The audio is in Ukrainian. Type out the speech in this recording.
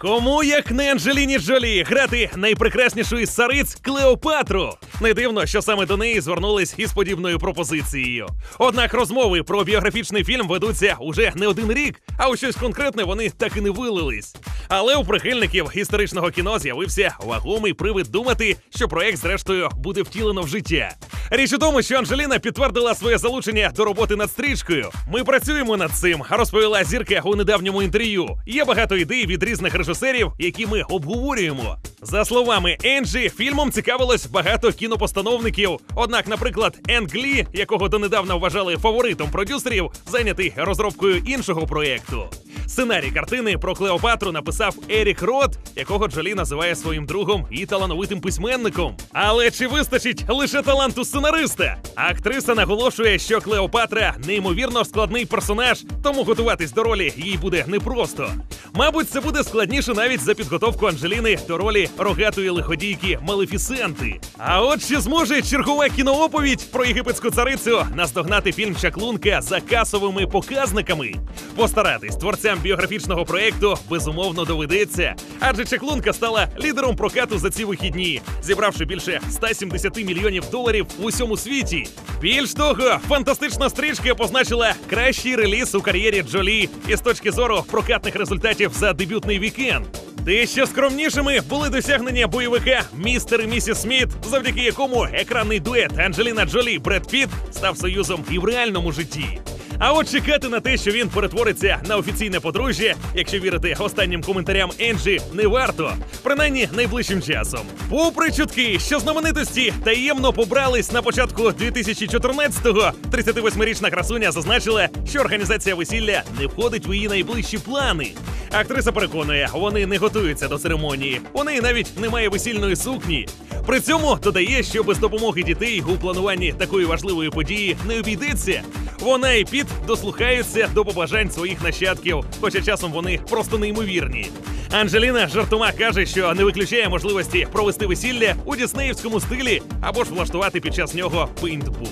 Кому як не Анджеліні Джолі грати найпрекраснішу із цариць Клеопатру? Не дивно, що саме до неї звернулись із подібною пропозицією. Однак розмови про біографічний фільм ведуться уже не один рік, а у щось конкретне вони так і не вилились. Але у прихильників історичного кіно з'явився вагомий привид думати, що проект, зрештою, буде втілено в життя. Річ у тому, що Анджеліна підтвердила своє залучення до роботи над стрічкою. Ми працюємо над цим, розповіла зірка у недавньому інтерв'ю. Є багато ідей від різних режисерів, які ми обговорюємо. За словами Енджі, фільмом цікавилось багато кінопостановників. Однак, наприклад, Енг Лі, якого донедавна вважали фаворитом продюсерів, зайнятий розробкою іншого проєкту. Сценарій картини про Клеопатру написав Ерік Рот, якого Джолі називає своїм другом і талановитим письменником. Але чи вистачить лише таланту сценариста? Актриса наголошує, що Клеопатра неймовірно складний персонаж, тому готуватись до ролі їй буде непросто. Мабуть, це буде складніше навіть за підготовку Анджеліни до ролі рогатої лиходійки Малефісенти. А от чи зможе чергова кінооповідь про єгипетську царицю наздогнати фільм Чаклунка за касовими показниками? Постаратись творцям біографічного проєкту безумовно доведеться, адже Чаклунка стала лідером прокату за ці вихідні, зібравши більше 170 мільйонів доларів в усьому світі. Більш того, фантастична стрічка позначила кращий реліз у кар'єрі Джолі із точки зору прокатних результатів за дебютний вікенд. Дещо скромнішими були досягнення бойовика Містер і місіс Сміт, завдяки якому екранний дует Анджеліна Джолі Бред Піт став союзом і в реальному житті. А от чекати на те, що він перетвориться на офіційне подружжя, якщо вірити останнім коментарям Енджі, не варто, принаймні найближчим часом. Попри чутки, що знаменитості таємно побрались на початку 2014-го, 38-річна красуня зазначила, що організація весілля не входить в її найближчі плани. Актриса переконує, вони не готуються до церемонії. У неї навіть немає весільної сукні. При цьому додає, що без допомоги дітей у плануванні такої важливої події не обійдеться. Вона і Піт дослухаються до побажань своїх нащадків, хоча часом вони просто неймовірні. Анджеліна жартома каже, що не виключає можливості провести весілля у діснеївському стилі або ж влаштувати під час нього пейнтбол.